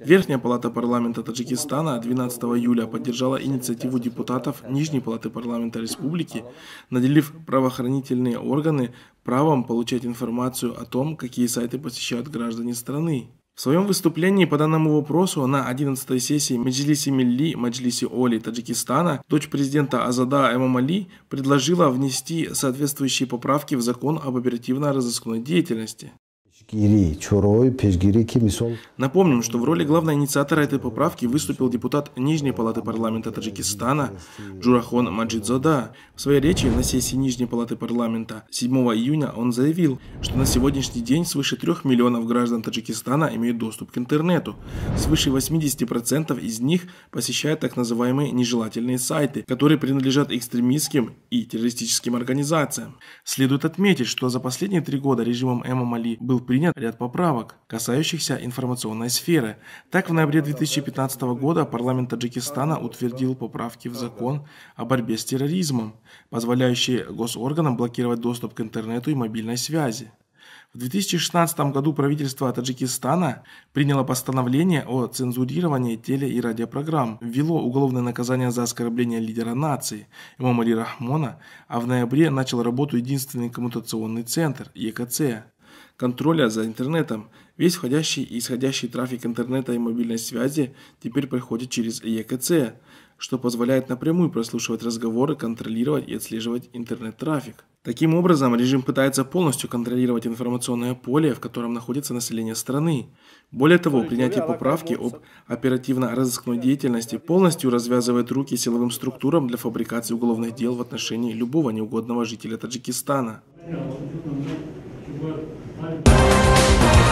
Верхняя палата парламента Таджикистана 12 июля поддержала инициативу депутатов Нижней палаты парламента республики, наделив правоохранительные органы правом получать информацию о том, какие сайты посещают граждане страны. В своем выступлении по данному вопросу на 11-й сессии Меджлиси Милли Маджлиси Оли Таджикистана дочь президента Азада Эмамали предложила внести соответствующие поправки в закон об оперативно-розыскной деятельности. Напомним, что в роли главного инициатора этой поправки выступил депутат Нижней палаты парламента Таджикистана Джурахон Маджидзода. В своей речи на сессии Нижней палаты парламента 7 июня он заявил, что на сегодняшний день свыше 3 миллионов граждан Таджикистана имеют доступ к интернету. Свыше 80% из них посещают так называемые нежелательные сайты, которые принадлежат экстремистским и террористическим организациям. Следует отметить, что за последние три года режимом Эмамали был принят ряд поправок, касающихся информационной сферы. Так, в ноябре 2015 года парламент Таджикистана утвердил поправки в закон о борьбе с терроризмом, позволяющие госорганам блокировать доступ к интернету и мобильной связи. В 2016 году правительство Таджикистана приняло постановление о цензурировании теле- и радиопрограмм, ввело уголовное наказание за оскорбление лидера нации Имамали Рахмона, а в ноябре начал работу единственный коммутационный центр ЕКЦ контроля за интернетом. Весь входящий и исходящий трафик интернета и мобильной связи теперь проходит через ЕКЦ, что позволяет напрямую прослушивать разговоры, контролировать и отслеживать интернет-трафик. Таким образом, режим пытается полностью контролировать информационное поле, в котором находится население страны. Более того, принятие поправки об оперативно-розыскной деятельности полностью развязывает руки силовым структурам для фабрикации уголовных дел в отношении любого неугодного жителя Таджикистана. Bye.